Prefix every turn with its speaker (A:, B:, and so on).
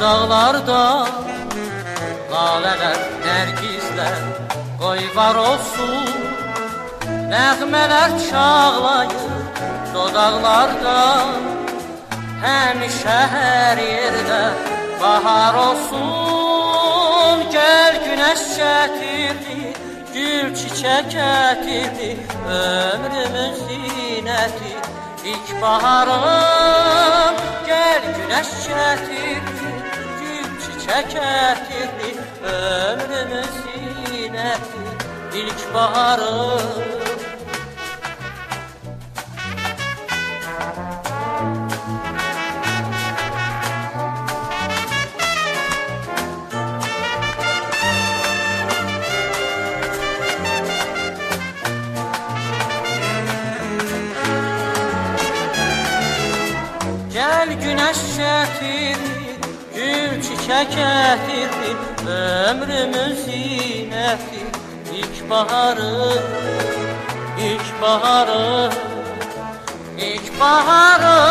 A: dağlarda Laleler, nərgizlər Qoy var olsun. Nəğmələr çağlayır Dodaqlarda Həmişə hər yerdə Bahar olsun. Gəl günəş gətirdi Gül çiçək gətirdi Ömrümün zinəti İlk baharım günəş gətirdi Gül çiçək gətirdi Ömrümün zinəti İlk baharım Gəl günəş gətirdi, gül çiçək gətirdi, ömrümün zinəti, ilk baharı, ilk baharı, ilk baharı.